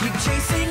Keep chasing